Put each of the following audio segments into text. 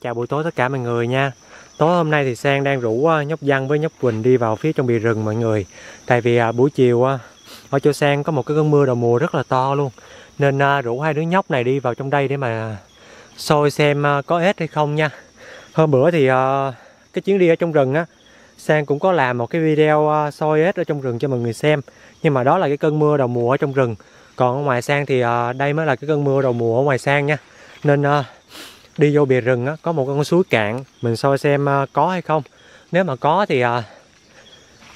chào buổi tối tất cả mọi người nha. Tối hôm nay thì Sang đang rủ à, nhóc Văn với nhóc Quỳnh đi vào phía trong bì rừng mọi người. Tại vì à, buổi chiều à, ở chỗ Sang có một cái cơn mưa đầu mùa rất là to luôn. Nên rủ hai đứa nhóc này đi vào trong đây để mà soi xem có ếch hay không nha. Hôm bữa thì cái chuyến đi ở trong rừng á, Sang cũng có làm một cái video soi ếch ở trong rừng cho mọi người xem. Nhưng mà đó là cái cơn mưa đầu mùa ở trong rừng. Còn ở ngoài Sang thì đây mới là cái cơn mưa đầu mùa ở ngoài Sang nha. Nên đi vô bìa rừng á, có một con suối cạn mình soi xem ờ, có hay không. Nếu mà có thì à,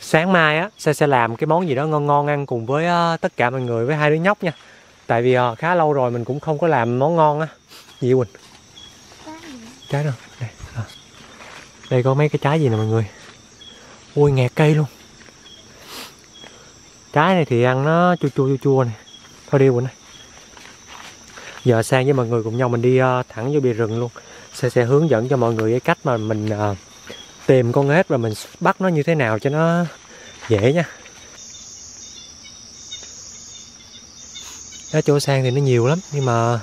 sáng mai á sẽ sẽ làm cái món gì đó ngon ngon ăn cùng với à, tất cả mọi người với hai đứa nhóc nha. Tại vì à, khá lâu rồi mình cũng không có làm món ngon á. Gì Quỳnh. Trái đâu? Đây à. đây có mấy cái trái gì nè mọi người? Ui nghẹt cây luôn. Trái này thì ăn nó chua chua chua chua này thôi đi Quỳnh ơi giờ sang với mọi người cùng nhau mình đi uh, thẳng vô bìa rừng luôn. Sẽ sẽ hướng dẫn cho mọi người cái cách mà mình uh, tìm con ếch và mình bắt nó như thế nào cho nó dễ nha. Ở chỗ sang thì nó nhiều lắm nhưng mà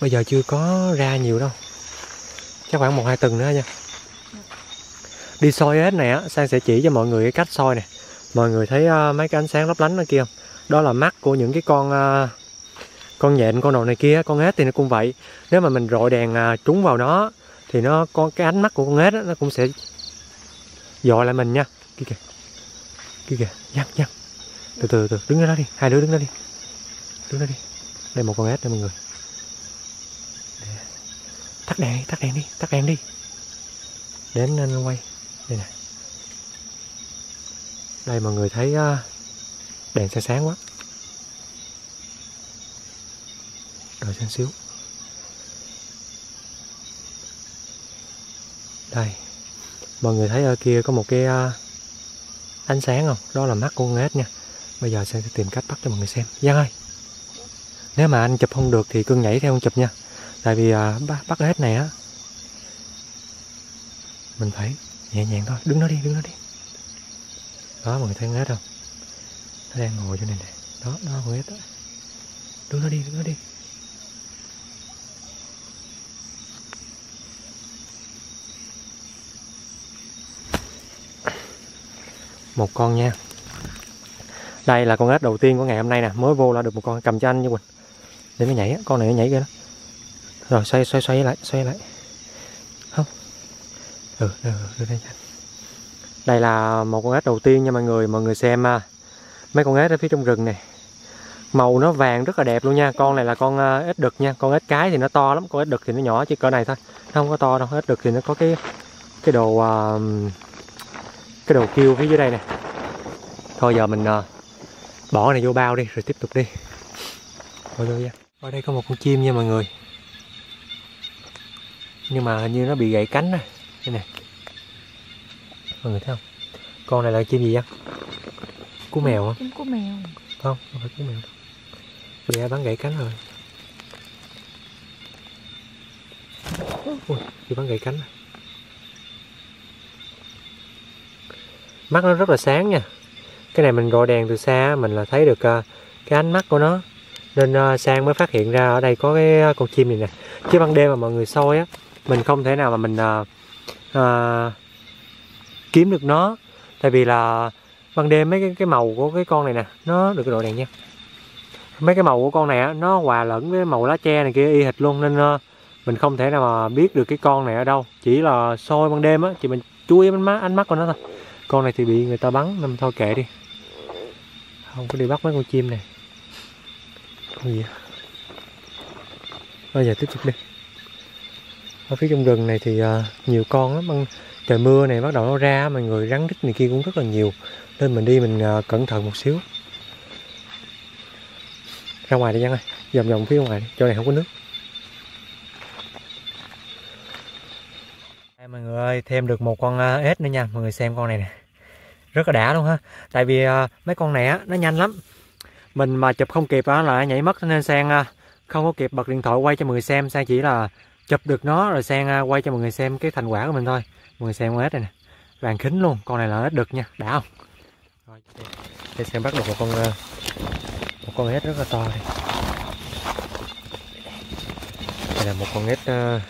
bây giờ chưa có ra nhiều đâu. Chắc khoảng một hai tuần nữa nha. Đi soi ếch này á sang sẽ chỉ cho mọi người cái cách soi này mọi người thấy uh, mấy cái ánh sáng lấp lánh ở kia không? Đó là mắt của những cái con uh, con nhện con đồ này kia con ếch thì nó cũng vậy. Nếu mà mình rọi đèn à, trúng vào nó thì nó có cái ánh mắt của con ếch đó, nó cũng sẽ dọi lại mình nha. Kia kìa kia kìa nhăn nhăn từ từ từ đứng đó đi hai đứa đứng đó đi đứng đó đi. Đây một con ếch đây mọi người. Tắt đèn đi tắt đèn đi tắt đèn đi. Đến à, anh quay. Đây nè. Đây mọi người thấy à, đèn sáng sáng quá. Đợi xem xíu. Đây mọi người thấy ở kia có một cái à, ánh sáng không? Đó là mắt của con ếch nha. Bây giờ sẽ tìm cách bắt cho mọi người xem. Giang ơi nếu mà anh chụp không được thì cưng nhảy theo con chụp nha. Tại vì à, bắt, bắt ếch này á mình phải nhẹ nhàng thôi. Đứng nó đi đứng nó đi. Đó mọi người thấy con ếch không? Nó đang ngồi chỗ này nè. Đó đó con ếch đó. Đứng nó đi đứng nó đi. Một con nha. Đây là con ếch đầu tiên của ngày hôm nay nè. Mới vô là được một con cầm cho anh nha quỳnh. Để nó nhảy á con này nó nhảy kia đó rồi xoay xoay xoay lại xoay lại. Không. Ừ ừ, ừ đây đây là một con ếch đầu tiên nha mọi người mọi người xem mấy con ếch ở phía trong rừng này màu nó vàng rất là đẹp luôn nha. Con này là con à, ếch đực nha. Con ếch cái thì nó to lắm con ếch đực thì nó nhỏ chỉ cỡ này thôi. Nó không có to đâu ếch đực thì nó có cái cái đồ uh, cái đầu kêu phía dưới đây nè. Thôi giờ mình uh, bỏ này vô bao đi rồi tiếp tục đi. Thôi nha. Ở đây có một con chim nha mọi người. Nhưng mà hình như nó bị gãy cánh rồi đây nè. Mọi người thấy không? Con này là chim gì vậy? Cú mèo không Chim cú mèo. Không không phải cú mèo đâu. Bị ai bắn gãy cánh rồi. Ui bị bắn gãy cánh rồi mắt nó rất là sáng nha. Cái này mình gọi đèn từ xa mình là thấy được uh, cái ánh mắt của nó. Nên uh, sang mới phát hiện ra ở đây có cái ờ, con chim này nè. Chứ ban đêm mà mọi người soi á mình không thể nào mà mình uh, uh, kiếm được nó. Tại vì là ban đêm mấy cái, cái màu của cái con này nè nó được cái độ đèn nha. Mấy cái màu của con này á nó hòa lẫn với màu lá tre này kia y hệt luôn. Nên uh, mình không thể nào mà biết được cái con này ở đâu. Chỉ là soi ban đêm á chỉ mình chú ý ánh mắt ánh mắt của nó thôi con này thì bị người ta bắn nên thôi kệ đi. Không có đi bắt mấy con chim này. Con gì bây giờ tiếp tục đi. Ở phía trong rừng này thì uh, nhiều con lắm. Trời mưa này bắt đầu nó ra mà người rắn rít này kia cũng rất là nhiều. Nên mình đi mình uh, cẩn thận một xíu. Ra ngoài đi Giang ơi. Vòng vòng phía ngoài đi. Chỗ này không có nước Đây, mọi người ơi thêm được một con à, ếch nữa nha. Mọi người xem con này nè. Rất là đã luôn ha. Tại vì à, mấy con này á nó nhanh lắm. Mình mà chụp không kịp á là nhảy mất nên sang à, không có kịp bật điện thoại quay cho mọi người xem. Sang chỉ là chụp được nó rồi sang quay cho mọi người xem cái thành quả của mình thôi. Mọi người xem con ếch này nè. Vàng kính luôn. Con này là ếch đực nha. Đã không? Rồi để xem bắt được một con một con ếch rất là to đây. Đây là một con ếch uh,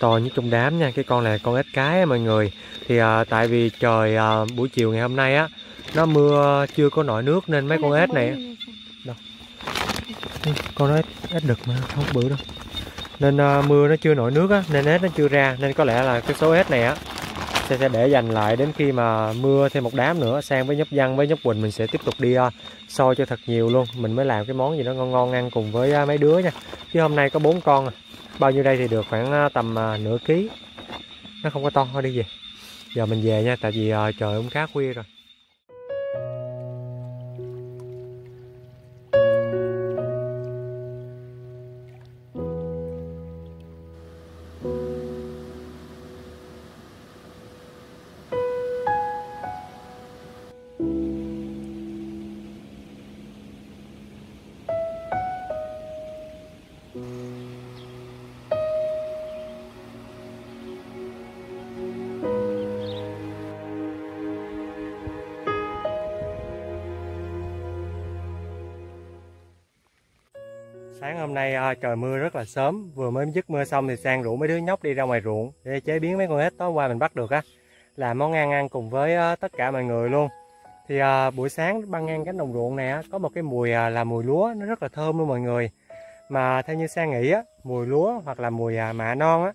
to nhất trong đám nha cái con này là con ếch cái á, mọi người. Thì à, tại vì trời à, buổi chiều ngày hôm nay á nó mưa chưa có nổi nước nên mấy con ếch này con ếch, ếch đực mà không bự đâu. Nên à, mưa nó chưa nổi nước á nên ếch nó chưa ra nên có lẽ là cái số ếch này á sẽ, sẽ để dành lại đến khi mà mưa thêm một đám nữa sang với nhóc văn với nhóc quỳnh mình sẽ tiếp tục đi uh, soi cho thật nhiều luôn. Mình mới làm cái món gì đó ngon ngon ăn cùng với uh, mấy đứa nha. Chứ hôm nay có bốn con à bao nhiêu đây thì được khoảng à, tầm à, nửa ký. Nó không có to thôi đi về. Giờ mình về nha, tại vì à, trời cũng khá khuya rồi. Sáng hôm nay ờ, trời mưa rất là sớm, vừa mới dứt mưa xong thì Sang rủ mấy đứa nhóc đi ra ngoài ruộng để chế biến mấy con ếch tối qua mình bắt được á, làm món ăn ăn cùng với ờ, tất cả mọi người luôn. Thì à, buổi sáng băng ngang cánh đồng ruộng này á, có một cái mùi à, là mùi lúa nó rất là thơm luôn mọi người. Mà theo như Sang nghĩ á, mùi lúa hoặc là mùi à, mạ non á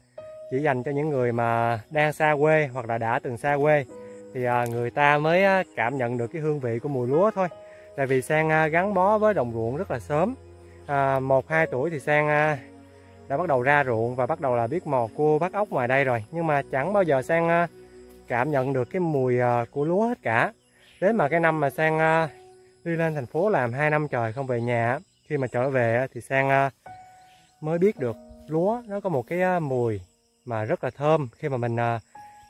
chỉ dành cho những người mà đang xa quê hoặc là đã từng xa quê thì à, người ta mới cảm nhận được cái hương vị của mùi lúa thôi. Tại vì Sang gắn bó với đồng ruộng rất là sớm à, 1-2 tuổi thì Sang à, đã bắt đầu ra ruộng và bắt đầu là biết mò cua bắt ốc ngoài đây rồi. Nhưng mà chẳng bao giờ Sang à, cảm nhận được cái mùi à, của lúa hết cả. Đến mà cái năm mà Sang à, đi lên thành phố làm 2 năm trời không về nhà khi mà trở về thì Sang à, mới biết được lúa nó có một cái à, mùi mà rất là thơm. Khi mà mình à,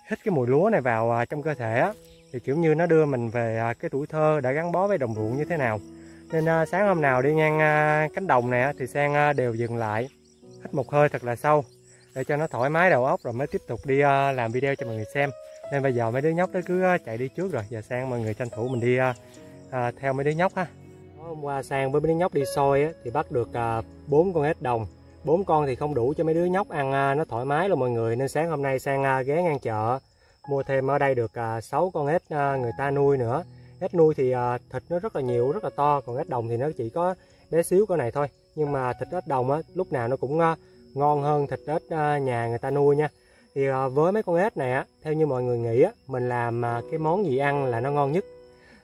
hít cái mùi lúa này vào à, trong cơ thể á, thì kiểu như nó đưa mình về à, cái tuổi thơ đã gắn bó với đồng ruộng như thế nào nên à, sáng hôm nào đi ngang à, cánh đồng này thì sang à, đều dừng lại hít một hơi thật là sâu để cho nó thoải mái đầu óc rồi mới tiếp tục đi làm video cho mọi người xem. Nên bây giờ mấy đứa nhóc đó cứ chạy đi trước rồi giờ sang mọi người tranh thủ mình đi à, theo mấy đứa nhóc ha. Hôm qua sang với mấy đứa nhóc đi soi á, thì bắt được à, bốn con ếch đồng. Bốn con thì không đủ cho mấy đứa nhóc ăn à, nó thoải mái luôn mọi người. Nên sáng hôm nay sang à, ghé ngang chợ mua thêm ở đây được à, 6 con ếch à, người ta nuôi nữa ếch nuôi thì à, thịt nó rất là nhiều rất là to còn ếch đồng thì nó chỉ có bé xíu con này thôi. Nhưng mà thịt ếch đồng á lúc nào nó cũng à, ngon hơn thịt ếch à, nhà người ta nuôi nha. Thì à, với mấy con ếch này á theo như mọi người nghĩ á mình làm à, cái món gì ăn là nó ngon nhất.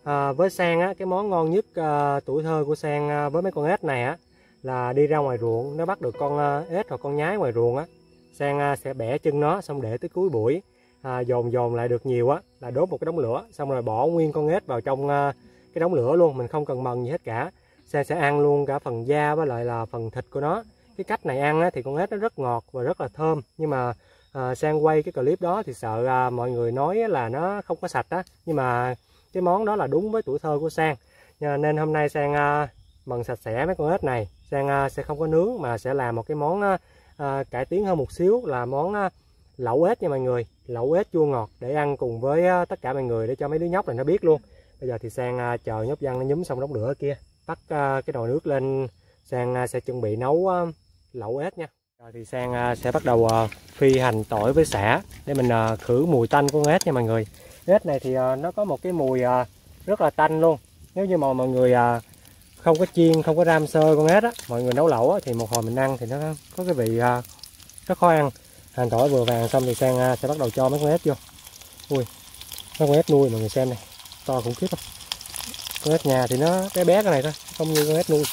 À, với sang á cái món ngon nhất à, tuổi thơ của sang à, với mấy con ếch này á là đi ra ngoài ruộng nó bắt được con à, ếch hoặc con nhái ngoài ruộng á. Sang à, sẽ bẻ chân nó xong để tới cuối buổi à, dồn dồn lại được nhiều á là đốt một cái đống lửa xong rồi bỏ nguyên con ếch vào trong à, cái đống lửa luôn mình không cần mần gì hết cả. Sang sẽ ăn luôn cả phần da với lại là phần thịt của nó. Cái cách này ăn á, thì con ếch nó rất ngọt và rất là thơm. Nhưng mà à, sang quay cái clip đó thì sợ à, mọi người nói là nó không có sạch á. Nhưng mà cái món đó là đúng với tuổi thơ của sang. Nên hôm nay sang à, mần sạch sẽ mấy con ếch này. Sang à, sẽ không có nướng mà sẽ làm một cái món à, à, cải tiến hơn một xíu là món à, lẩu ếch nha mọi người. Lẩu ếch chua ngọt để ăn cùng với tất cả mọi người để cho mấy đứa nhóc này nó biết luôn. Bây giờ thì sang à, chờ nhóc văn nó nhúm xong đống lửa kia tắt à, cái nồi nước lên. Sang à, sẽ chuẩn bị nấu lẩu ếch nha. Rồi thì sang sẽ bắt đầu phi hành tỏi với xả để mình khử mùi tanh của con ếch nha mọi người. Ếch này thì nó có một cái mùi rất là tanh luôn. Nếu như mà mọi người không có chiên không có ram sơ con ếch á mọi người nấu lẩu á, thì một hồi mình ăn thì nó có cái vị rất khó ăn hành tỏi vừa vàng xong thì sang à, sẽ bắt đầu cho mấy con ếch vô. Ui, mấy con ếch nuôi mọi người xem này, to khủng khiếp không con ếch nhà thì nó bé bé cái này thôi, không như con ếch nuôi.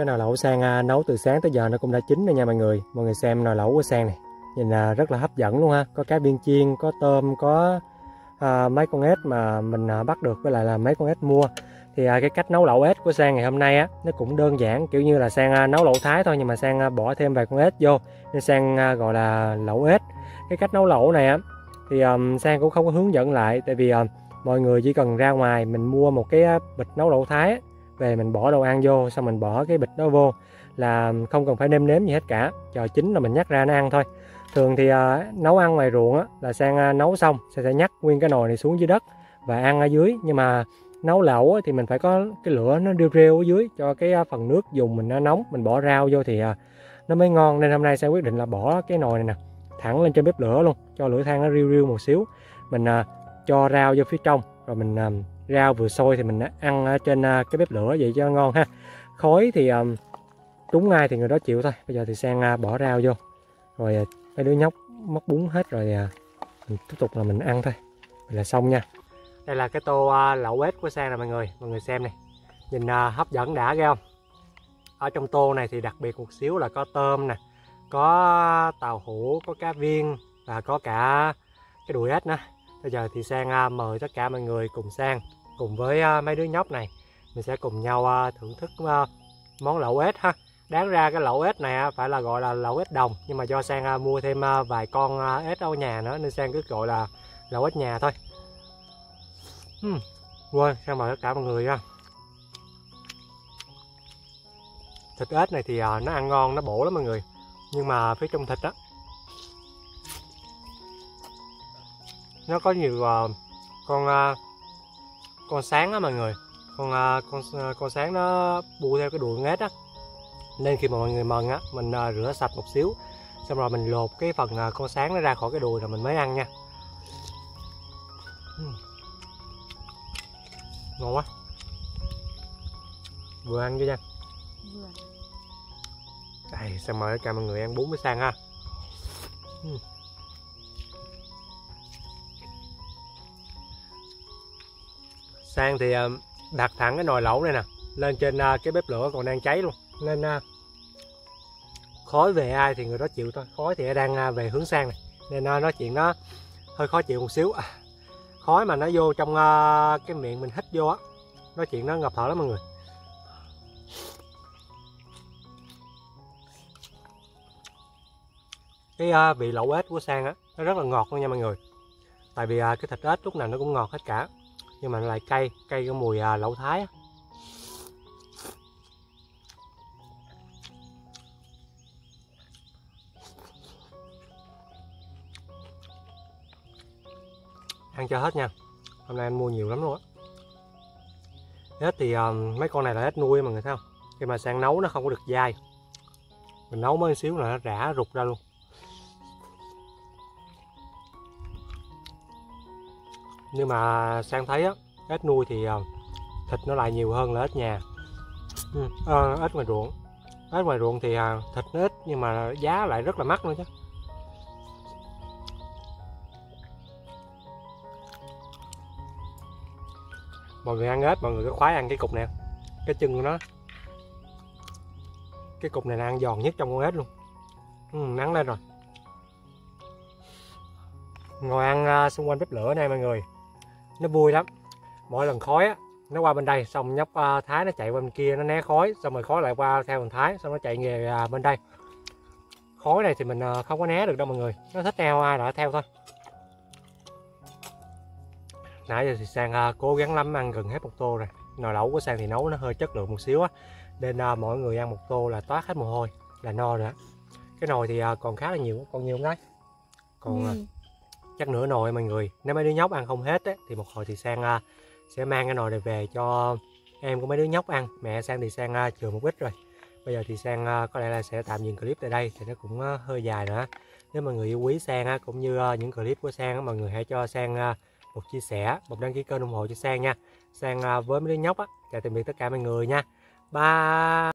Cái nồi lẩu sang à, nấu từ sáng tới giờ nó cũng đã chín rồi nha mọi người. Mọi người xem nồi lẩu của sang này. Nhìn là rất là hấp dẫn luôn ha. Có cá viên chiên có tôm có à, mấy con ếch mà mình à, bắt được với lại là mấy con ếch mua. Thì à, cái cách nấu lẩu ếch của sang ngày hôm nay á nó cũng đơn giản kiểu như là sang à, nấu lẩu thái thôi nhưng mà sang à, bỏ thêm vài con ếch vô. Nên sang à, gọi là lẩu ếch. Cái cách nấu lẩu này á thì um, sang cũng không có hướng dẫn lại tại vì um, mọi người chỉ cần ra ngoài mình mua một cái bịch nấu lẩu thái về mình bỏ đồ ăn vô xong mình bỏ cái bịch đó vô là không cần phải nêm nếm gì hết cả chờ chín là mình nhắc ra nó ăn thôi. Thường thì uh, nấu ăn ngoài ruộng á, là sang uh, nấu xong sẽ sẽ nhắc nguyên cái nồi này xuống dưới đất và ăn ở dưới. Nhưng mà nấu lẩu á, thì mình phải có cái lửa nó rêu rêu ở dưới cho cái uh, phần nước dùng mình nó nóng mình bỏ rau vô thì uh, nó mới ngon. Nên hôm nay sẽ quyết định là bỏ cái nồi này nè thẳng lên trên bếp lửa luôn cho lửa than nó riu riu một xíu. Mình uh, cho rau vô phía trong rồi mình uh, rau vừa sôi thì mình ăn ở trên à, cái bếp lửa vậy cho ngon ha. Khói thì à, um, trúng ai thì người đó chịu thôi. Bây giờ thì sang uh, bỏ rau vô. Rồi uh, mấy đứa nhóc móc bún hết rồi uh, mình tiếp tục là mình ăn thôi. Vậy là xong nha. Đây là cái tô uh, lẩu ếch của sang nè mọi người. Mọi người xem này. Nhìn uh, hấp dẫn đã ghê không? Ở trong tô này thì đặc biệt một xíu là có tôm nè có tàu hũ có cá viên và có cả cái đùi ếch nữa. Bây giờ thì sang uh, mời tất cả mọi người cùng sang cùng với uh, mấy đứa nhóc này. Mình sẽ cùng nhau uh, thưởng thức uh, món lẩu ếch ha. Đáng ra cái lẩu ếch này phải là gọi là lẩu ếch đồng nhưng mà do sang mua thêm vài con ếch ở nhà nữa nên sang cứ gọi là lẩu ếch nhà thôi. Uhm. quên sang mời tất cả mọi người nha thịt ếch này thì nó ăn ngon nó bổ lắm mọi người. Nhưng mà phía trong thịt á nó có nhiều uh, con uh, con sáng á mọi người. Con uh, con uh, con sáng nó bu theo cái đuôi ếch á. Nên khi mà mọi người mần á mình uh, rửa sạch một xíu xong rồi mình lột cái phần con sáng nó ra khỏi cái đùi rồi mình mới ăn nha. Uhm. ngon quá. Vừa ăn chưa nha vừa. Đây sao mời tất cả mọi người ăn bún với sang ha? Uhm. Sang thì ờ, đặt thẳng cái nồi lẩu này nè, lên trên ờ, cái bếp lửa còn đang cháy luôn. Nên ờ, khói về ai thì người đó chịu thôi. Khói thì đang về hướng sang này. Nên nói chuyện nó hơi khó chịu một xíu. À, khói mà nó vô trong cái miệng mình hít vô á, nói chuyện nó ngập thở lắm mọi người. Cái vị lẩu ếch của sang á, nó rất là ngọt luôn nha mọi người. Tại vì cái thịt ếch lúc nào nó cũng ngọt hết cả nhưng mà lại cay cay cái mùi à, lẩu thái á. ăn cho hết nha. Hôm nay anh mua nhiều lắm luôn á. Hết thì um, mấy con này là hết nuôi mà người thấy không? Khi mà sang nấu nó không có được dai. Mình nấu mới xíu là nó rã rụt ra luôn. Nhưng mà sang thấy á ếch nuôi thì ờ, thịt nó lại nhiều hơn là ếch nhà. Ừ, ờ, à, ếch ngoài ruộng. Ếch ngoài ruộng thì à, thịt nó ít nhưng mà giá lại rất là mắc nữa chứ. Mọi người ăn ếch mọi người có khoái ăn cái cục này. Cái chân của nó. Cái cục này là ăn giòn nhất trong con ếch luôn. Ừ, nắng lên rồi. Ngồi ăn xung quanh bếp lửa này mọi người nó vui lắm. Mỗi lần khói á nó qua bên đây xong nhóc uh, thái nó chạy qua bên kia nó né khói xong rồi khói lại qua theo thằng thái xong nó chạy về uh, bên đây. Khói này thì mình uh, không có né được đâu mọi người. Nó thích theo ai đã theo thôi. Nãy giờ thì sang uh, cố gắng lắm ăn gần hết một tô rồi. Nồi lẩu của sang thì nấu nó hơi chất lượng một xíu á. Nên uh, mọi người ăn một tô là toát hết mồ hôi là no rồi á. cái nồi thì uh, còn khá là nhiều còn nhiều không đấy còn ừ chắc nửa nồi mọi người. Nếu mấy đứa nhóc ăn không hết á, thì một hồi thì sang uh, sẽ mang cái nồi này về cho em của mấy đứa nhóc ăn. Mẹ sang thì sang uh, chừa một ít rồi. Bây giờ thì sang uh, có lẽ là sẽ tạm dừng clip tại đây thì nó cũng uh, hơi dài nữa. Nếu mọi người yêu quý sang uh, cũng như uh, những clip của sang uh, mọi người hãy cho sang uh, một chia sẻ một đăng ký kênh ủng hộ cho sang nha. Sang uh, với mấy đứa nhóc á chào tạm biệt tất cả mọi người nha. Bye!